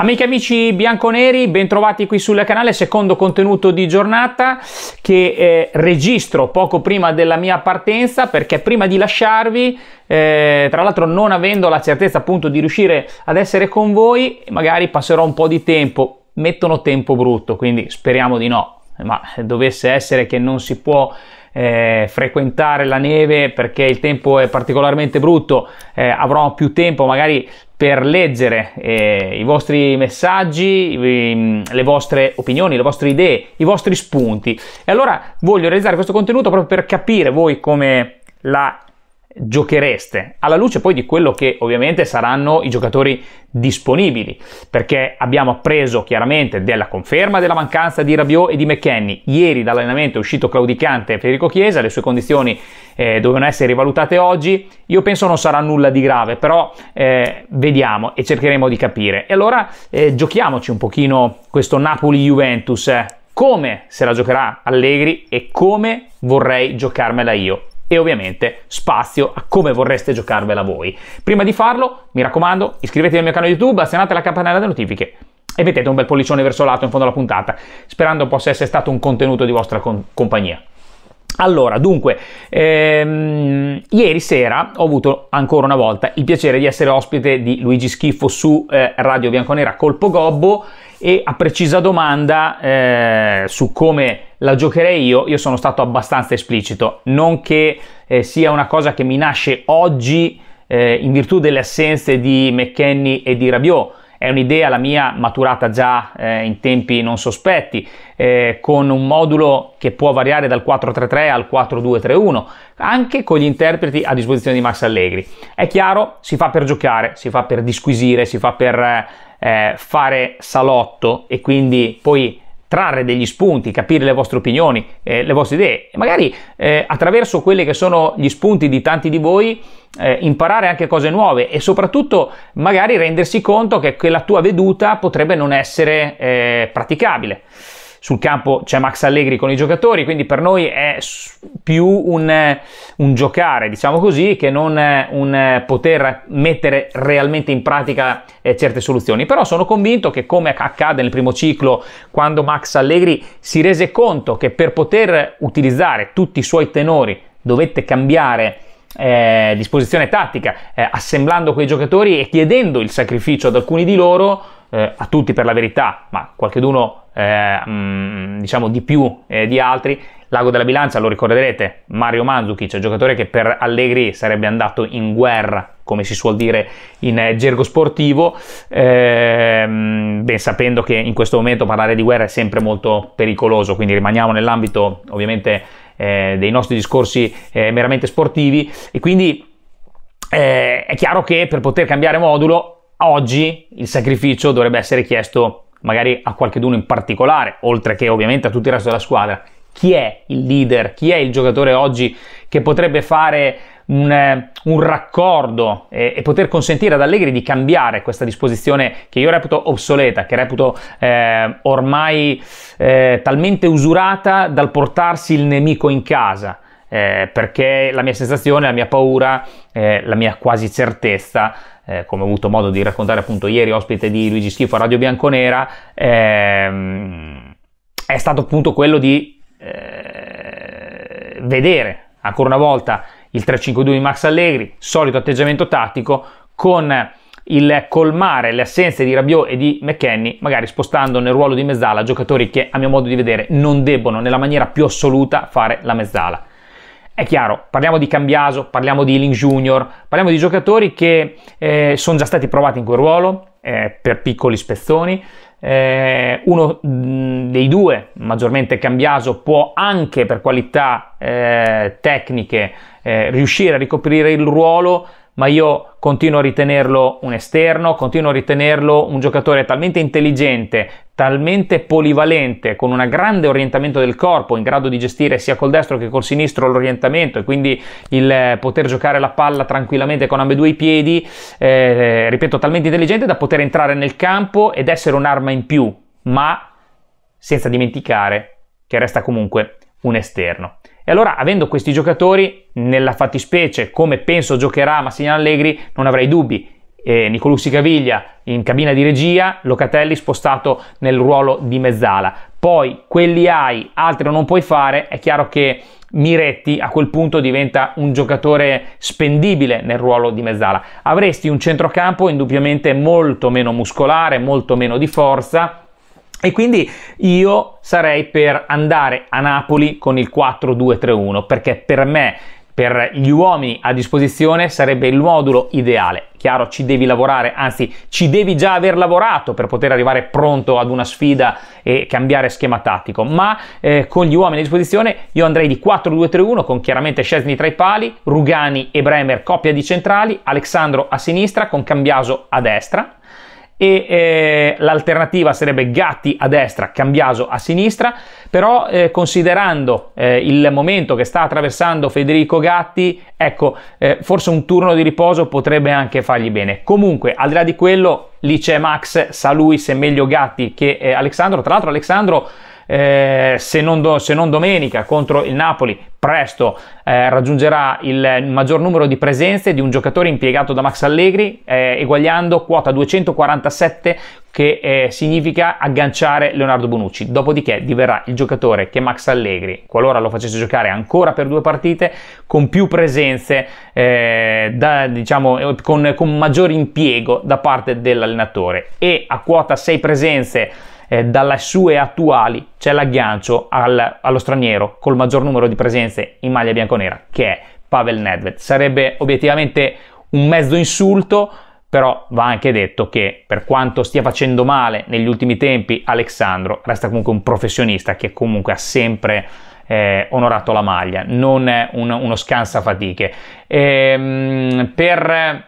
Amiche e amici bianconeri, bentrovati qui sul canale, secondo contenuto di giornata che eh, registro poco prima della mia partenza perché prima di lasciarvi, eh, tra l'altro non avendo la certezza appunto di riuscire ad essere con voi, magari passerò un po' di tempo, mettono tempo brutto, quindi speriamo di no, ma dovesse essere che non si può eh, frequentare la neve perché il tempo è particolarmente brutto, eh, avrò più tempo magari per leggere eh, i vostri messaggi, i, le vostre opinioni, le vostre idee, i vostri spunti. E allora voglio realizzare questo contenuto proprio per capire voi come la giochereste alla luce poi di quello che ovviamente saranno i giocatori disponibili perché abbiamo appreso chiaramente della conferma della mancanza di Rabiot e di McKenny ieri dall'allenamento è uscito claudicante Federico Chiesa le sue condizioni eh, dovevano essere rivalutate oggi. Io penso non sarà nulla di grave però eh, vediamo e cercheremo di capire. E allora eh, giochiamoci un pochino questo Napoli-Juventus. Come se la giocherà Allegri e come vorrei giocarmela io e ovviamente spazio a come vorreste giocarvela voi. Prima di farlo, mi raccomando, iscrivetevi al mio canale YouTube, azionate la campanella delle notifiche e mettete un bel pollicione verso l'alto in fondo alla puntata, sperando possa essere stato un contenuto di vostra com- compagnia. Allora, dunque, ehm, ieri sera ho avuto ancora una volta il piacere di essere ospite di Luigi Schifo su eh, Radio Bianconera Colpo Gobbo e a precisa domanda eh, su come la giocherei io, io sono stato abbastanza esplicito, non che eh, sia una cosa che mi nasce oggi eh, in virtù delle assenze di McKenny e di Rabiot, è un'idea la mia maturata già eh, in tempi non sospetti, eh, con un modulo che può variare dal 433 al 4231, anche con gli interpreti a disposizione di Max Allegri. È chiaro, si fa per giocare, si fa per disquisire, si fa per eh, fare salotto e quindi poi trarre degli spunti, capire le vostre opinioni, eh, le vostre idee. E magari eh, attraverso quelli che sono gli spunti di tanti di voi eh, imparare anche cose nuove e soprattutto magari rendersi conto che quella tua veduta potrebbe non essere eh, praticabile sul campo c'è Max Allegri con i giocatori, quindi per noi è più un, un giocare, diciamo così, che non un poter mettere realmente in pratica eh, certe soluzioni. Però sono convinto che come accade nel primo ciclo, quando Max Allegri si rese conto che per poter utilizzare tutti i suoi tenori dovette cambiare eh, disposizione tattica, eh, assemblando quei giocatori e chiedendo il sacrificio ad alcuni di loro, eh, a tutti per la verità, ma qualcuno eh, mh, mm, diciamo di più eh, di altri. Lago della Bilancia, lo ricorderete, Mario Mandzukic, giocatore che per Allegri sarebbe andato in guerra, come si suol dire in eh, gergo sportivo, ehm, ben sapendo che in questo momento parlare di guerra è sempre molto pericoloso, quindi rimaniamo nell'ambito ovviamente eh, dei nostri discorsi eh, meramente sportivi e quindi eh, è chiaro che per poter cambiare modulo oggi il sacrificio dovrebbe essere chiesto magari a qualcuno in particolare, oltre che ovviamente a tutto il resto della squadra. Chi è il leader? Chi è il giocatore oggi che potrebbe fare un, eh, un raccordo e, e, poter consentire ad Allegri di cambiare questa disposizione che io reputo obsoleta, che reputo eh, ormai eh, talmente usurata dal portarsi il nemico in casa? Eh, perché la mia sensazione, la mia paura, eh, la mia quasi certezza eh, come ho avuto modo di raccontare appunto ieri ospite di Luigi Schifo a Radio Bianconera, ehm, è stato appunto quello di eh, vedere ancora una volta il 3-5-2 di Max Allegri, solito atteggiamento tattico, con il colmare le assenze di Rabiot e di McKenny, magari spostando nel ruolo di mezzala giocatori che a mio modo di vedere non debbono nella maniera più assoluta fare la mezzala. È chiaro, parliamo di Cambiaso, parliamo di Link Junior, parliamo di giocatori che eh, sono già stati provati in quel ruolo eh, per piccoli spezzoni. Eh, uno dei due, maggiormente Cambiaso, può anche per qualità eh, tecniche eh, riuscire a ricoprire il ruolo, ma io continuo a ritenerlo un esterno, continuo a ritenerlo un giocatore talmente intelligente, talmente polivalente, con un grande orientamento del corpo, in grado di gestire sia col destro che col sinistro l'orientamento e quindi il eh, poter giocare la palla tranquillamente con ambedue i piedi, eh, ripeto, talmente intelligente da poter entrare nel campo ed essere un'arma in più, ma senza dimenticare che resta comunque un esterno. E allora, avendo questi giocatori, nella fattispecie, come penso giocherà Massimiliano Allegri, non avrei dubbi. eh, Nicolussi Caviglia in cabina di regia, Locatelli spostato nel ruolo di mezzala. Poi quelli hai, altri non puoi fare, è chiaro che Miretti a quel punto diventa un giocatore spendibile nel ruolo di mezzala. Avresti un centrocampo indubbiamente molto meno muscolare, molto meno di forza e quindi io sarei per andare a Napoli con il 4-2-3-1 perché per me per gli uomini a disposizione sarebbe il modulo ideale. Chiaro, ci devi lavorare, anzi ci devi già aver lavorato per poter arrivare pronto ad una sfida e cambiare schema tattico, ma eh, con gli uomini a disposizione io andrei di 4-2-3-1 con chiaramente Scesni tra i pali, Rugani e Bremer coppia di centrali, Alexandro a sinistra con Cambiaso a destra, e eh, l'alternativa sarebbe Gatti a destra, Cambiaso a sinistra, però eh, considerando eh, il momento che sta attraversando Federico Gatti, ecco, eh, forse un turno di riposo potrebbe anche fargli bene. Comunque, al di là di quello, lì c'è Max, sa lui se meglio Gatti che eh, Alessandro, tra l'altro Alessandro eh, se, non do, se, non domenica contro il Napoli presto eh, raggiungerà il maggior numero di presenze di un giocatore impiegato da Max Allegri eh, eguagliando quota 247 che eh, significa agganciare Leonardo Bonucci. Dopodiché diverrà il giocatore che Max Allegri qualora lo facesse giocare ancora per due partite con più presenze eh, da, diciamo eh, con, con maggior impiego da parte dell'allenatore. E a quota 6 presenze eh, dalle sue attuali c'è l'aggancio al, allo straniero col maggior numero di presenze in maglia bianconera che è Pavel Nedved. Sarebbe obiettivamente un mezzo insulto, però va anche detto che per quanto stia facendo male negli ultimi tempi Alexandro resta comunque un professionista che comunque ha sempre eh, onorato la maglia, non è un, uno scansafatiche. Ehm, per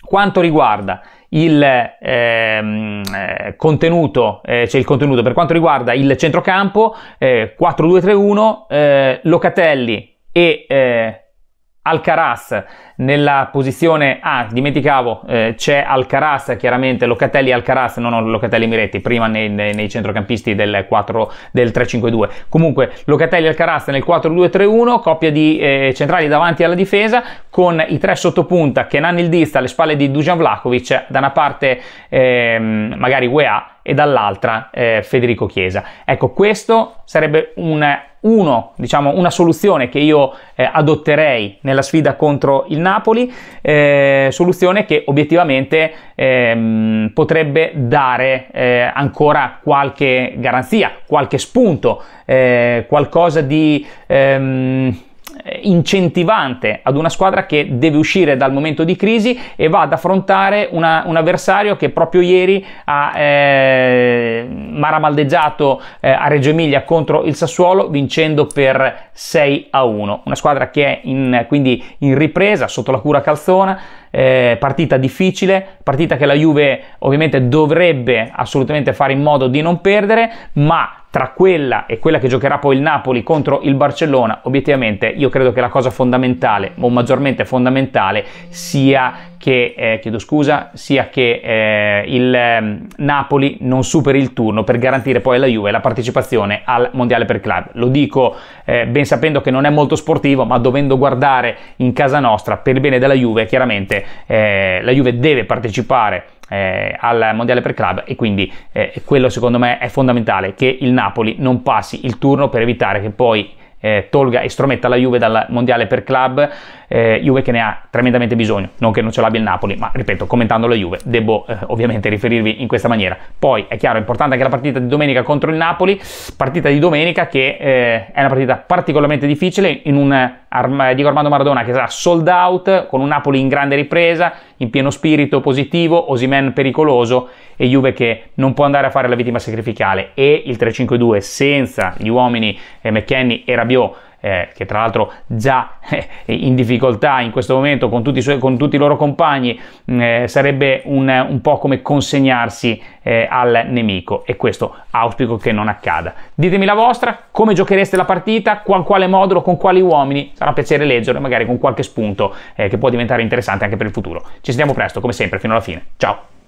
quanto riguarda il ehm, eh, contenuto, eh, cioè il contenuto per quanto riguarda il centrocampo, eh, 4-2-3-1, eh, Locatelli e eh, Alcaraz nella posizione ah dimenticavo eh, c'è Alcaraz chiaramente Locatelli Alcaraz non ho Locatelli Miretti prima nei, nei, nei centrocampisti del, 4, del 3-5-2 comunque Locatelli Alcaraz nel 4-2-3-1 coppia di eh, centrali davanti alla difesa con i tre sottopunta Kenan Ildista alle spalle di Dujan Vlakovic da una parte eh, magari UEA e dall'altra eh, Federico Chiesa. Ecco questo sarebbe un uno, diciamo, una soluzione che io eh, adotterei nella sfida contro il Napoli, eh, soluzione che obiettivamente ehm, potrebbe dare eh, ancora qualche garanzia, qualche spunto, eh, qualcosa di... Ehm, incentivante ad una squadra che deve uscire dal momento di crisi e va ad affrontare una, un avversario che proprio ieri ha eh, maramaldeggiato eh, a Reggio Emilia contro il Sassuolo vincendo per 6 a 1 una squadra che è in, quindi in ripresa sotto la cura calzona eh, partita difficile, partita che la Juve ovviamente dovrebbe assolutamente fare in modo di non perdere, ma tra quella e quella che giocherà poi il Napoli contro il Barcellona, obiettivamente io credo che la cosa fondamentale, o maggiormente fondamentale, sia che, eh, chiedo scusa, sia che eh, il eh, Napoli non superi il turno per garantire poi alla Juve la partecipazione al Mondiale per Club. Lo dico eh, ben sapendo che non è molto sportivo, ma dovendo guardare in casa nostra per il bene della Juve, chiaramente eh, la Juve deve partecipare eh, al mondiale per club e quindi eh, quello secondo me è fondamentale che il Napoli non passi il turno per evitare che poi eh, tolga e strometta la Juve dal mondiale per club, eh, Juve che ne ha tremendamente bisogno, non che non ce l'abbia il Napoli, ma ripeto, commentando la Juve, devo eh, ovviamente riferirvi in questa maniera. Poi è chiaro, è importante anche la partita di domenica contro il Napoli, partita di domenica che eh, è una partita particolarmente difficile in un Arma- Diego Armando Maradona che sarà sold out, con un Napoli in grande ripresa, in pieno spirito positivo, Osimen pericoloso e Juve che non può andare a fare la vittima sacrificale e il 3-5-2 senza gli uomini eh, McKenny e Rabiot eh, che tra l'altro già eh, in difficoltà in questo momento con tutti i, suoi, con tutti i loro compagni, mm, eh, sarebbe un, un, po' come consegnarsi eh, al nemico e questo auspico che non accada. Ditemi la vostra, come giochereste la partita, con quale modulo, con quali uomini, sarà un piacere leggerlo, magari con qualche spunto eh, che può diventare interessante anche per il futuro. Ci sentiamo presto, come sempre, fino alla fine. Ciao!